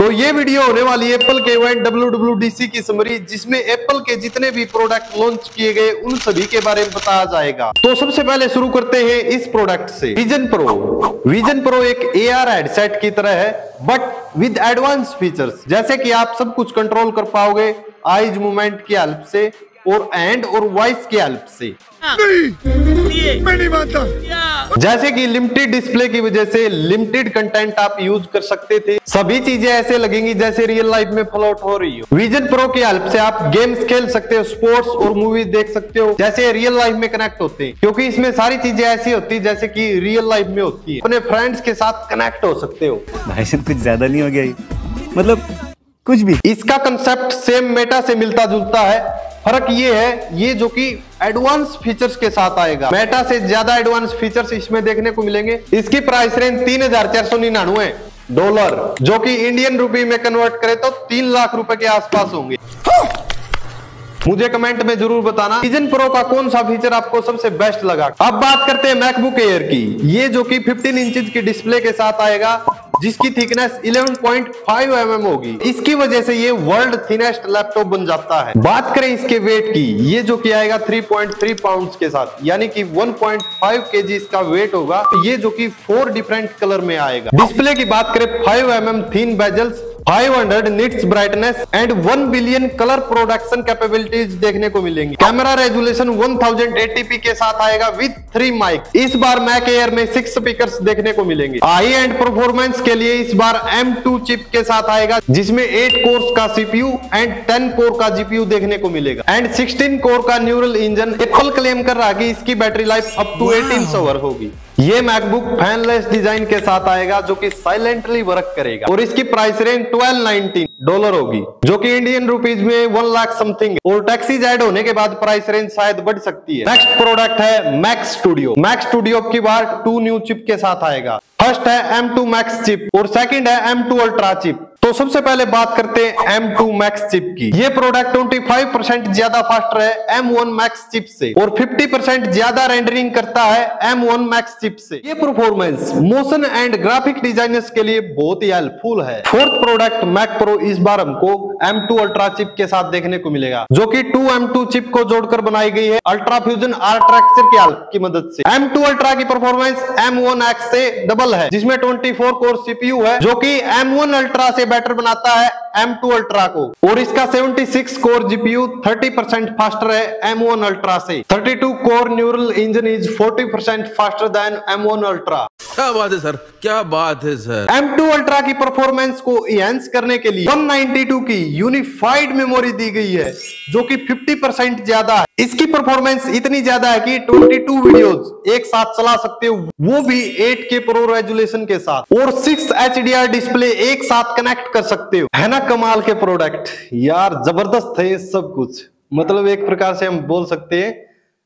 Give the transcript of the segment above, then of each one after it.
तो ये वीडियो होने वाली एप्पल के इवेंट डब्ल्यू की समरी जिसमें एप्पल के जितने भी प्रोडक्ट लॉन्च किए गए, उन सभी के बारे में बताया जाएगा। तो सबसे पहले शुरू करते हैं इस प्रोडक्ट से। विजन प्रो विजन प्रो एक ए आर हेडसेट की तरह है बट विद एडवांस फीचर्स जैसे कि आप सब कुछ कंट्रोल कर पाओगे आईज मूवमेंट की हेल्प से। और एंड और वॉइस की हेल्प से। नहीं। मैं नहीं मानता। जैसे कि लिमिटेड डिस्प्ले की वजह से लिमिटेड कंटेंट आप यूज़ कर सकते थे। सभी चीज़ें ऐसे लगेंगी जैसे रियल लाइफ में फ्लोट हो रही हो। विजन प्रो की हेल्प से आप गेम्स खेल सकते हो स्पोर्ट्स और मूवीज़ देख सकते हो जैसे रियल लाइफ में कनेक्ट होते हैं। क्योंकि इसमें सारी चीज़ें ऐसी होती है जैसे की रियल लाइफ में होती है। अपने फ्रेंड्स के साथ कनेक्ट हो सकते हो। भाई कुछ ज़्यादा नहीं हो गया मतलब कुछ भी। इसका कंसेप्ट सेम मेटा से मिलता जुलता है। फ़र्क ये है, ये जो कि एडवांस फीचर्स के साथ आएगा। मेटा से ज़्यादा एडवांस फीचर्स इसमें देखने को मिलेंगे। इसकी प्राइस रेंज तीन हज़ार चार सौ निन्यानवे डॉलर जो कि इंडियन रुपी में कन्वर्ट करे तो तीन लाख रुपए के आसपास होंगे। मुझे कमेंट में ज़रूर बताना विजन प्रो का कौन सा फीचर आपको सबसे बेस्ट लगा? अब बात करते हैं मैकबुक एयर की। ये जो कि 15 इंच की डिस्प्ले के साथ आएगा। जिसकी थिकनेस 11.5 mm होगी। इसकी वजह से ये वर्ल्ड थिनेस्ट लैपटॉप बन जाता है। बात करें इसके वेट की, ये जो कि आएगा 3.3 पाउंड के साथ, यानी कि 1.5 केजी इसका वेट होगा। ये जो कि फोर डिफरेंट कलर में आएगा। डिस्प्ले की बात करें 5 M mm thin bezels 500 nits brightness and 1 billion colour production capabilities देखने को मिलेंगी। कैमरा रेजुलेशन 1080p के साथ आएगा विद थ्री माइक इस बार मैक एयर में सिक्स स्पीकर देखने को मिलेंगे। हाई एंड परफॉर्मेंस के लिए इस बार M2 चिप के साथ आएगा जिसमें 8 कोर्स का सीपीयू एंड 10 कोर का जीपीयू देखने को मिलेगा। एंड 16 कोर का न्यूरल इंजन एप्पल क्लेम कर रहा है कि इसकी battery life up to 18 hour होगी। ये मैकबुक फैनलेस डिज़ाइन के साथ आएगा जो कि साइलेंटली वर्क करेगा। और इसकी प्राइस रेंज 1219 डॉलर होगी, जो कि इंडियन रुपीज़ में वन लाख समथिंग और टैक्सीज ऐड होने के बाद प्राइस रेंज शायद बढ़ सकती है। नेक्स्ट प्रोडक्ट है मैक्स स्टूडियो मैक्स स्टूडियो की बार टू न्यू चिप के साथ आएगा। फ़र्स्ट है एम टू मैक्स चिप और सेकेंड है एम टू अल्ट्रा चिप तो सबसे पहले बात करते हैं M2 मैक्स चिप की। ये प्रोडक्ट 25 परसेंट ज़्यादा फास्टर है M1 मैक्स चिप से और 50 परसेंट ज़्यादा रेंडरिंग करता है M1 मैक्स चिप से। ये performance motion and graphic designers के लिए बहुत ही हेल्पफुल है। फोर्थ प्रोडक्ट मैक प्रो इस बार हमको M2 अल्ट्रा चिप के साथ देखने को मिलेगा, जो कि 2 M2 चिप को जोड़कर बनाई गई है अल्ट्रा फ्यूजन आर्ट्रेक्चर की हेल्प की मदद से। M2 अल्ट्रा की परफॉर्मेंस M1X से डबल है, जिसमें 24 कोर सीपीयू है, जो कि M1 अल्ट्रा से बेटर बनाता है M2 अल्ट्रा को। और इसका 76 कोर जीपीयू 30 परसेंट फास्टर है M1 अल्ट्रा से। 32 core neural engine is 40 percent faster than M1 Ultra क्या बात है, सर? क्या बात है, सर? M2 अल्ट्रा की परफॉर्मेंस को इहेंस करने के लिए 192 की यूनिफाइड मेमोरी दी गई है, जो कि 50 परसेंट ज़्यादा है। इसकी परफॉर्मेंस इतनी ज़्यादा है कि 22 वीडियोस एक साथ चला सकते हो, वो भी 8K प्रो रेजुलेशन के साथ। और 6 HDR डिस्प्ले एक साथ कनेक्ट कर सकते हो। है ना, कमाल के प्रोडक्ट यार, ज़बरदस्त है सब कुछ। मतलब एक प्रकार से हम बोल सकते हैं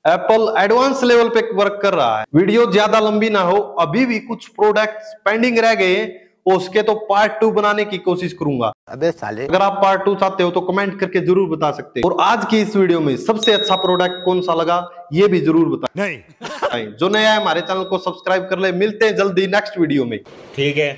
एप्पल एडवांस लेवल पे वर्क कर रहा है। वीडियो ज़्यादा लंबी ना हो अभी भी कुछ प्रोडक्ट्स पेंडिंग रह गए हैं उसके तो पार्ट टू बनाने की कोशिश करूँगा। अबे साले। अगर आप पार्ट टू चाहते हो तो कमेंट करके ज़रूर बता सकते हो। और आज की इस वीडियो में सबसे अच्छा प्रोडक्ट कौन सा लगा ये भी ज़रूर बता। नहीं। जो नया है हमारे चैनल को सब्सक्राइब कर ले। मिलते हैं जल्दी नेक्स्ट वीडियो में। ठीक है।